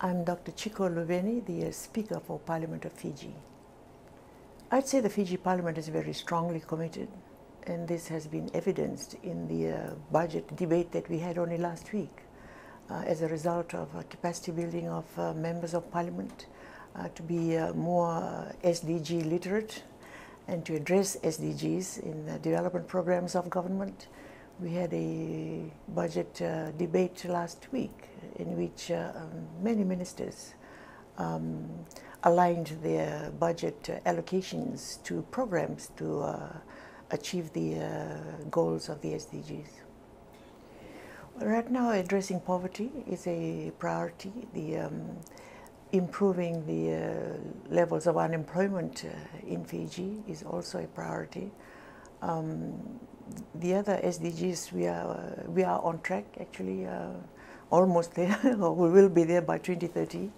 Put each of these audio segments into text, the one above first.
I'm Dr. Jiko Luveni, the Speaker for Parliament of Fiji. I'd say the Fiji Parliament is very strongly committed, and this has been evidenced in the uh, budget debate that we had only last week uh, as a result of uh, capacity building of uh, members of Parliament uh, to be uh, more SDG literate and to address SDGs in the development programs of government. We had a budget debate last week in which um, many ministers um, aligned their budget allocations to programs to uh, achieve the uh, goals of the SDGs. Right now, addressing poverty is a priority. The um, improving the uh, levels of unemployment uh, in Fiji is also a priority. Um, the other SDGs, we are we are on track actually, uh, almost there, or we will be there by 2030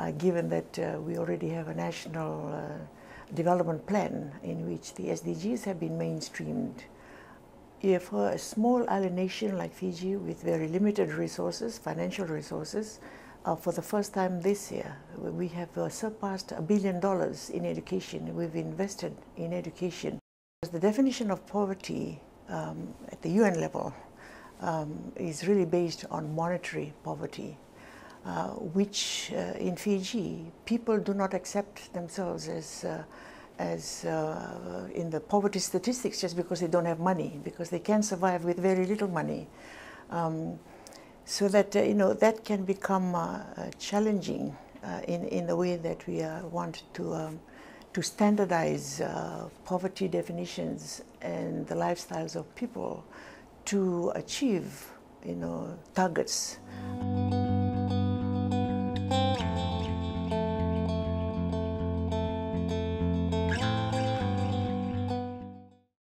uh, given that uh, we already have a national uh, development plan in which the SDGs have been mainstreamed. If for a small island nation like Fiji with very limited resources, financial resources, uh, for the first time this year, we have uh, surpassed a billion dollars in education. We've invested in education. The definition of poverty um, at the UN level um, is really based on monetary poverty. Uh, which uh, in Fiji people do not accept themselves as uh, as uh, in the poverty statistics just because they don't have money because they can survive with very little money um, so that uh, you know that can become uh, challenging in in the way that we want to um, to standardize uh, poverty definitions and the lifestyles of people to achieve you know targets.